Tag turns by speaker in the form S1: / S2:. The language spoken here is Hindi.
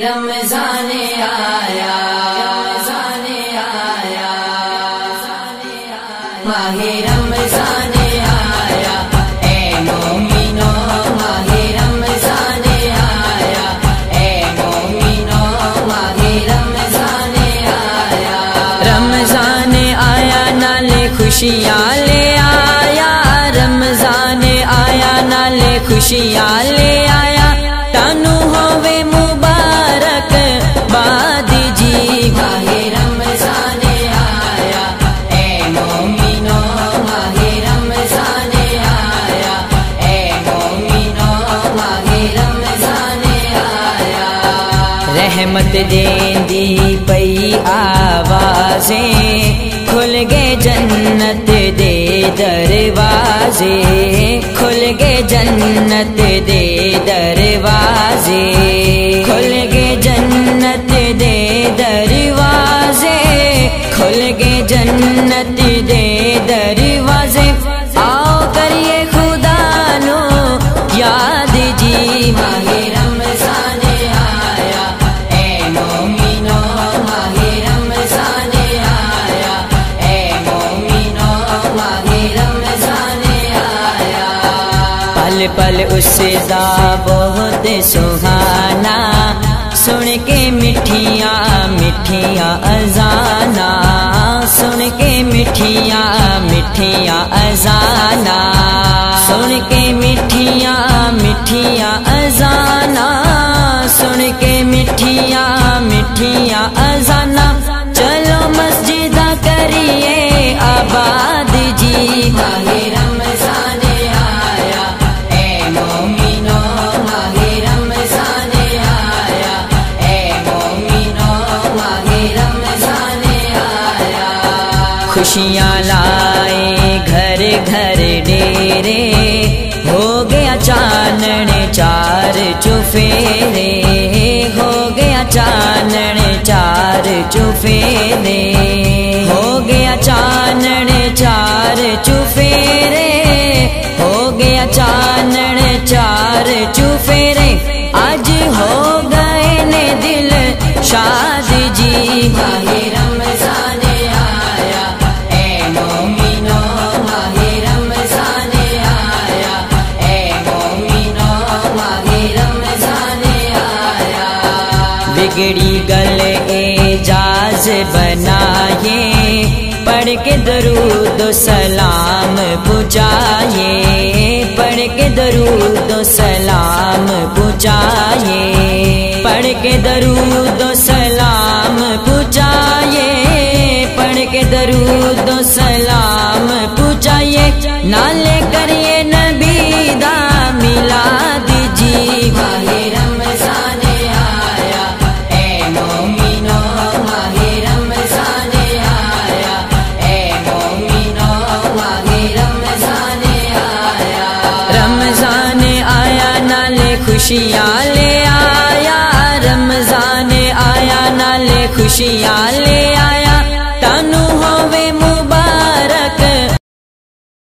S1: रमज़ान आया रमज़ान आया। माहे रमज़ान आया, ए मोमिनो, माहे रमज़ान आया, ए मोमिनो, माहे रमज़ान आया। रमज़ान आया, नाले खुशियाँ ले आया रमज़ान आया, नाले खुशियाँ ले आया रहमत देंदी पई आवाज़ें। खुल गए जन्नत दे दरवाजे। खुल गए जन्नत दे दरवाजे। खुल गए जन्नत पल उसका बहुत सुहाना। सुन के मिठिया मिठिया अजाना। सुन के मिठिया मिठिया अजाना। सुन के मिठिया मिठिया अजाना। सुन के मिठिया मिठिया खुशियाँ लाए घर घर डेरे। हो गया चानण चार चुफेरे। हो गया चानण चार चुफेरे। बिगड़ी गल एजाज बनाए पढ़ के दरूद सलाम पुचाए पढ़ के दरूद सलाम पुचाए पढ़ के दरूद के दरूद सलाम पूछाइए नाले करिए नबी दा मिलाद जी। माहे रमज़ान आया, ए मोमिनो, माहे रमज़ान आया, ए मोमिनो, माहे रमज़ान आया। रमज़ान आया, नाले खुशियाँ ले आया, रमज़ान आया, नाले खुशियाँ ले आया।